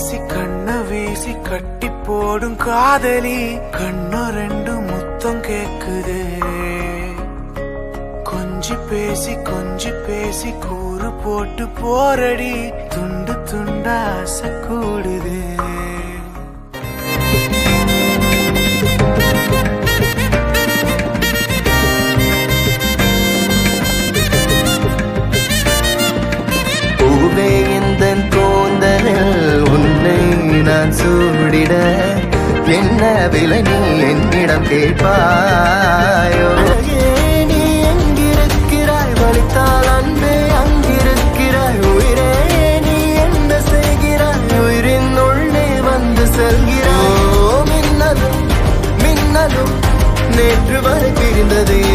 வீசி கண்ண வீசி கட்டி போடும் காதலி. கண்ணு ரெண்டு முத்தம் கேக்குதே. கொஞ்சி பேசி கொஞ்சி பேசி கூறு போட்டு போரடி துண்டு துண்டா ஆசை கூடுதே. பூவே நான் சூடிட என்ன விலை நீ என்னிடம் கேட்பாயோ? நீ எங்கிருக்கிறாய்? வலித்தால் அன்பே அங்கிருக்கிறாய். உயிரே நீ என்ன செய்கிறாய்? நேற்று வரை பிரிந்ததே.